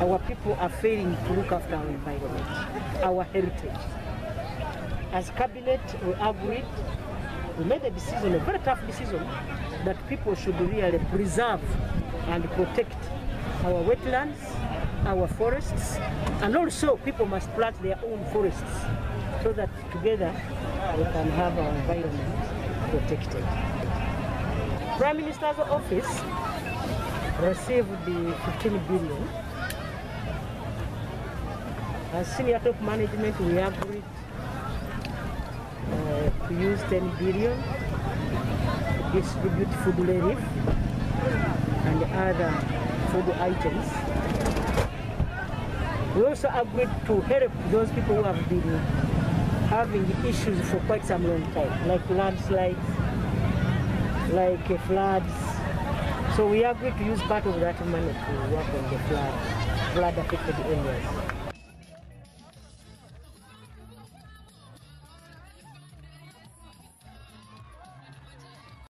Our people are failing to look after our environment, our heritage. As cabinet, we agreed, we made a decision, a very tough decision, that people should really preserve and protect our wetlands, our forests, and also people must plant their own forests so that together we can have our environment protected. Prime Minister's office received the 15 billion. As senior top management, we agreed uh, to use 10 billion to distribute food relief and other food items. We also agreed to help those people who have been having issues for quite some long time, like landslides, like uh, floods. So we agreed to use part of that money to work on the flood, flood affected areas.